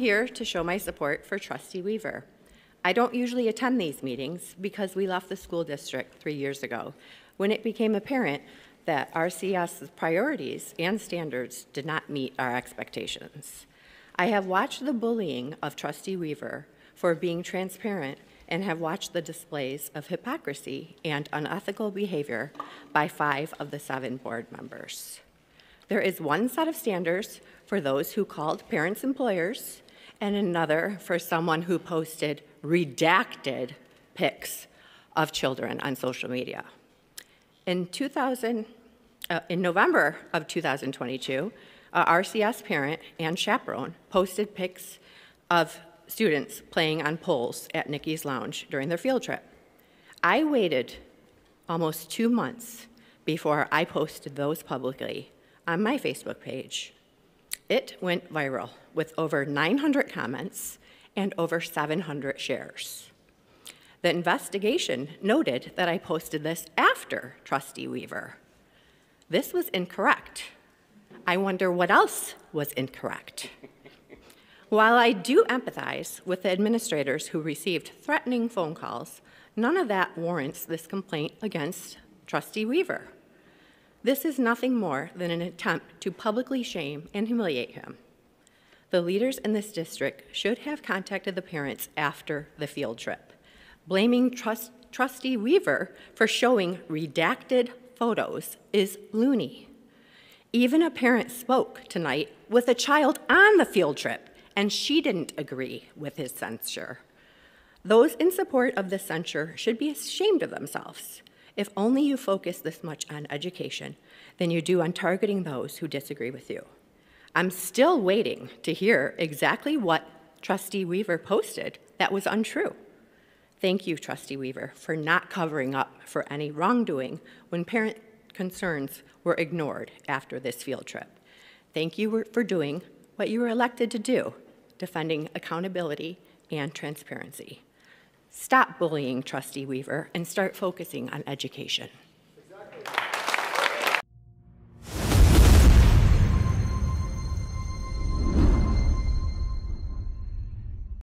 here to show my support for Trustee Weaver. I don't usually attend these meetings because we left the school district three years ago when it became apparent that RCS's priorities and standards did not meet our expectations. I have watched the bullying of Trustee Weaver for being transparent and have watched the displays of hypocrisy and unethical behavior by five of the seven board members. There is one set of standards for those who called parents employers and another for someone who posted redacted pics of children on social media. In 2000, uh, in November of 2022, a RCS parent and chaperone posted pics of students playing on poles at Nikki's Lounge during their field trip. I waited almost two months before I posted those publicly on my Facebook page. It went viral with over 900 comments and over 700 shares. The investigation noted that I posted this after Trustee Weaver. This was incorrect. I wonder what else was incorrect. While I do empathize with the administrators who received threatening phone calls, none of that warrants this complaint against Trustee Weaver. This is nothing more than an attempt to publicly shame and humiliate him. The leaders in this district should have contacted the parents after the field trip. Blaming trust, Trustee Weaver for showing redacted photos is loony. Even a parent spoke tonight with a child on the field trip and she didn't agree with his censure. Those in support of the censure should be ashamed of themselves. If only you focus this much on education than you do on targeting those who disagree with you. I'm still waiting to hear exactly what Trustee Weaver posted that was untrue. Thank you, Trustee Weaver, for not covering up for any wrongdoing when parent concerns were ignored after this field trip. Thank you for doing what you were elected to do, defending accountability and transparency. Stop bullying Trustee Weaver and start focusing on education.